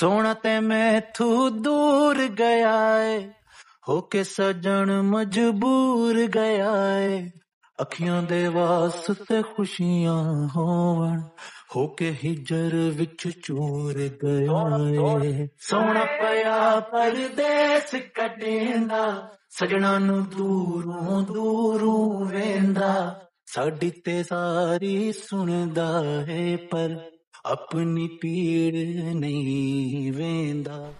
ਸੋਹਣਾ ਤੇ ਮੈਥੋਂ ਦੂਰ ਗਿਆ ਏ, ਹੋ ਕੇ ਸਜਣ ਮਜਬੂਰ ਗਿਆ ਏ। ਅੱਖੀਆਂ ਦੇ ਵਾਸਤੇ ਖੁਸ਼ੀਆਂ ਹੋਵਣ, ਹੋ ਕੇ ਹਿਜਰ ਵਿੱਚ ਚੂਰ ਗਿਆ ਏ। ਸੋਹਣਾ ਪਿਆ ਪਰਦੇਸ ਕੱਟੇਂਦਾ ਸਜਣਾ ਨੂੰ ਦੂਰੋਂ ਦੂਰੋਂ ਵੇਂਦਾ। ਸਾਡੀ ਤੇ ਸਾਰੀ ਸੁਣਦਾ ਏ ਪਰ अपनी पीड़ नहीं वेंदा।